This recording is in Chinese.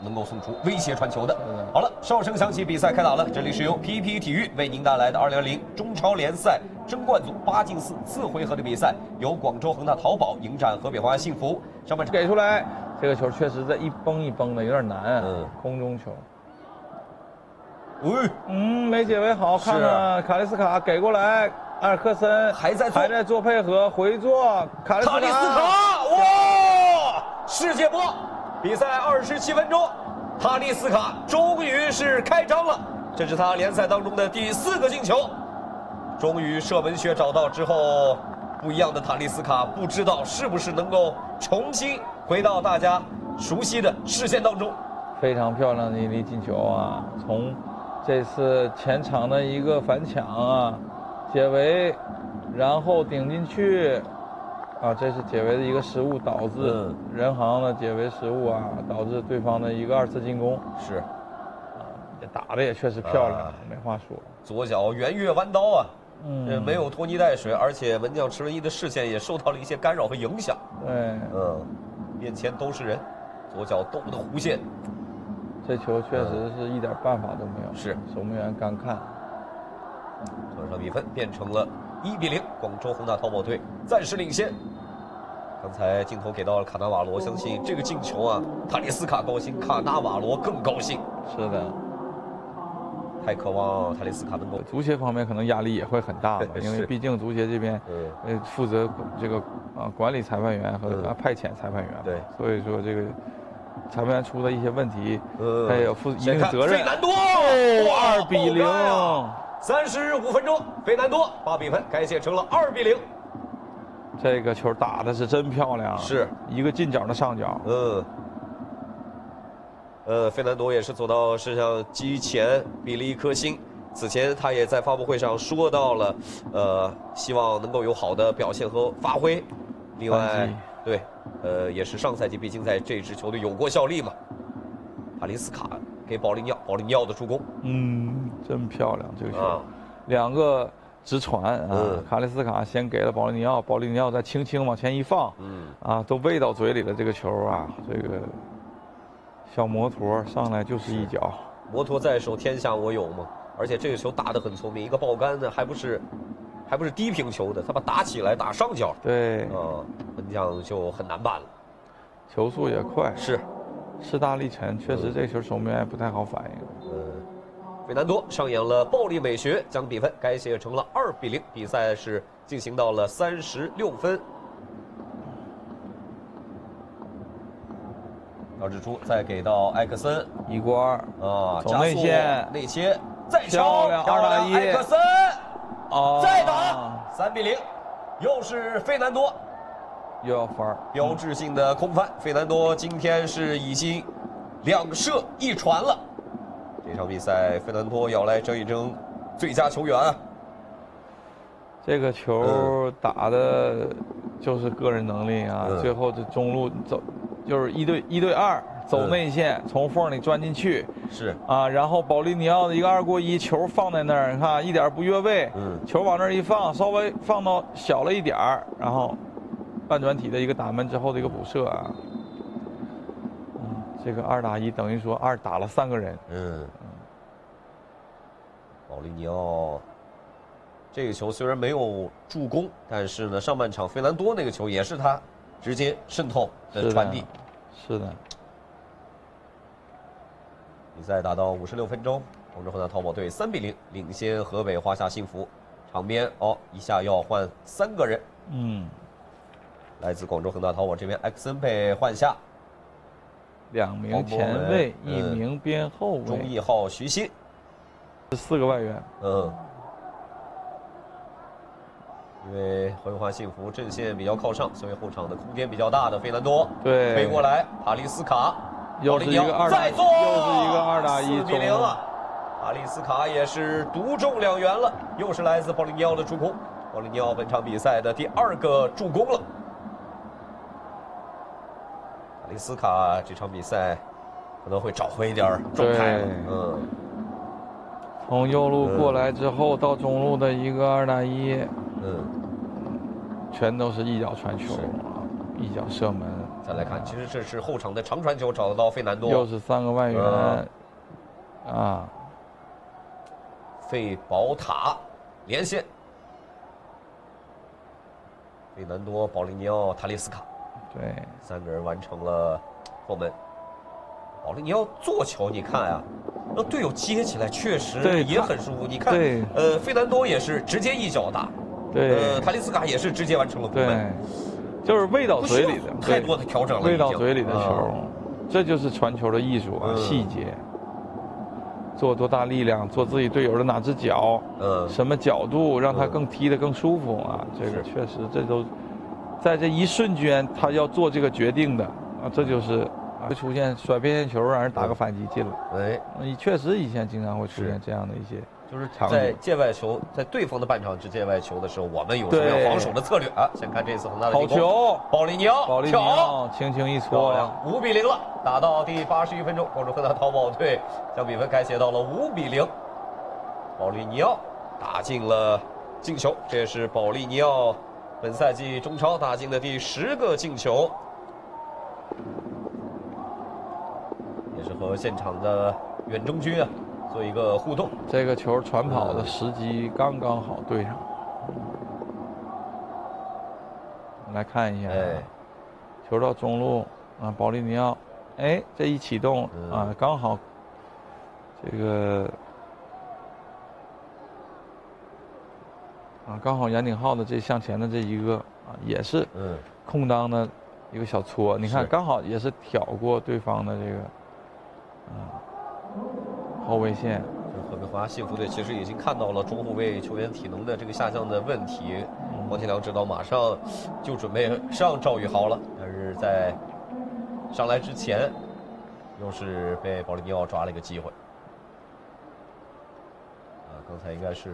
能够送出威胁传球的。好了，哨声响起，比赛开打了。这里是由 PP 体育为您带来的2020中超联赛争冠组八进四次回合的比赛，由广州恒大淘宝迎战河北华夏幸福。上半场给出来，这个球确实在一崩一崩的，有点难。嗯嗯，空中球。喂，嗯，没解围好，看看卡利斯卡给过来，埃尔克森还在做还在做配合，回做卡利斯塔利斯卡，哇！世界波，比赛二十七分钟，塔利斯卡终于是开张了，这是他联赛当中的第四个进球，终于射门穴找到之后，不一样的塔利斯卡，不知道是不是能够重新回到大家熟悉的视线当中。非常漂亮的一粒进球啊！从这次前场的一个反抢啊，解围，然后顶进去，啊，这是解围的一个失误导致嗯人行的解围失误啊，导致对方的一个二次进攻，是，这打的也确实漂亮，啊没话说。左脚圆月弯刀啊，嗯这没有拖泥带水，而且门将池文一的视线也受到了一些干扰和影响。对，嗯，面前都是人，左脚兜的弧线，这球确实是一点办法都没有，是守门员干看。场上比分变成了一比零，广州恒大淘宝队暂时领先。刚才镜头给到了卡纳瓦罗，相信这个进球啊，塔利斯卡高兴，卡纳瓦罗更高兴，是的，太渴望塔利斯卡能够足协方面可能压力也会很大吧，因为毕竟足协这边嗯。呃负责这个啊管理裁判员和派遣裁判员嘛，对。所以说这个裁判员出的一些问题，嗯。他也有负一定责任。费。南多，哦，二比零，三十五分钟，费南多把比分改写成了二比零。这个球打的是真漂亮，是一个近角的上角，嗯，呃，费南多也是走到摄像机前比了一颗星。此前他也在发布会上说到了，呃，希望能够有好的表现和发挥。另外，对，呃，也是上赛季毕竟在这支球队有过效力嘛。塔林斯卡给保利尼奥，保利尼奥的助攻。嗯，真漂亮这个球，啊，两个直传啊，嗯。卡利斯卡先给了保利尼奥，保利尼奥再轻轻往前一放，嗯，啊，都喂到嘴里了。这个球啊，这个小摩托上来就是一脚，摩托在手，天下我有嘛。而且这个球打得很聪明，一个爆杆呢，还不是，还不是低平球的，他把打起来打上角，对，啊，门将就很难办了。球速也快，是，势大力沉，确实这个球守门员不太好反应。呃，费南多上演了暴力美学，将比分改写成了二比零。比赛是进行到了三十六分。姚志出再给到埃克森一过二，啊，走加速内线内切，再漂敲，亮漂二打一埃克森哦再打，三比零，又是费南多。又要分儿，标志性的空翻，费南多今天是已经两射一传了。这场比赛，费南多要来争一争最佳球员啊。这个球打的就是个人能力啊，嗯最后这中路走，就是一对一对二，走嗯内线，从缝里钻进去。是，啊，然后保利尼奥的一个二过一，球放在那儿，你看一点不越位，嗯球往那儿一放，稍微放到小了一点儿，然后半转体的一个打门之后的一个补射啊，嗯，这个二打一等于说二打了三个人，嗯。保利尼奥这个球虽然没有助攻，但是呢，上半场费兰多那个球也是他直接渗透的传递。是的，比赛打到五十六分钟，广州恒大淘宝队三比零领先河北华夏幸福。场边哦，一下要换三个人。嗯，来自广州恒大淘宝这边，埃克森被换下，两名前卫，嗯。一名边后卫，中义浩、徐新，四个外援，嗯，因为河北华幸福阵线比较靠上，所以后场的空间比较大的费南多，对。飞过来，塔利斯卡，又是一个二打又是一个二打一四比零了零啊！塔利斯卡也是独中两元了，又是来自保利尼奥的助攻，保利尼奥本场比赛的第二个助攻了。塔利斯卡这场比赛可能会找回一点状态，嗯，从右路过来之后到中路的一个二打一，嗯，全都是一脚传球一脚射门，再来看，其实这是后场的长传球找得到费南多，又是三个外援，嗯。啊，费宝塔连线，费南多、保利尼奥、塔利斯卡对，三个人完成了破门。好了，你要做球，你看啊，让队友接起来确实也很舒服。你看对，呃，费南多也是直接一脚打，对。呃，，塔利斯卡也是直接完成了破对。门，，就是喂到不需要嘴里的，太多的调整了，喂到嘴里的球。啊，这就是传球的艺术啊，嗯。细节。做多大力量，做自己队友的哪只脚，嗯，什么角度让他嗯。更踢得更舒服啊？这个确实，这都在这一瞬间他要做这个决定的啊，这就是啊，会出现甩边线球让人打个反击进了。哎，你确实以前经常会出现这样的一些，就是在界外球，在对方的半场之界外球的时候，我们有什么样防守的策略。啊？先看这次恒大的好进攻，球，保利尼奥，保利尼挑奥轻轻一漂搓亮，，五比零了，打到第八十一分钟，广州恒大淘宝队将比分改写到了五比零。保利尼奥打进了进球，这也是保利尼奥本赛季中超打进的第十个进球，也是和现场的远征军啊做一个互动。这个球传跑的时机刚刚好对上。来看一下，哎，球到中路啊，保利尼奥，哎，这一启动嗯啊，刚好这个啊，刚好杨鼎浩的这向前的这一个啊，也是嗯，空当的一个小搓，你看刚好也是挑过对方的这个啊后卫线，就是河北华幸福队其实已经看到了中后卫球员体能的这个下降的问题，王天良知道马上就准备上赵宇豪了，但是在上来之前，又是被保利尼奥抓了一个机会。啊，刚才应该是。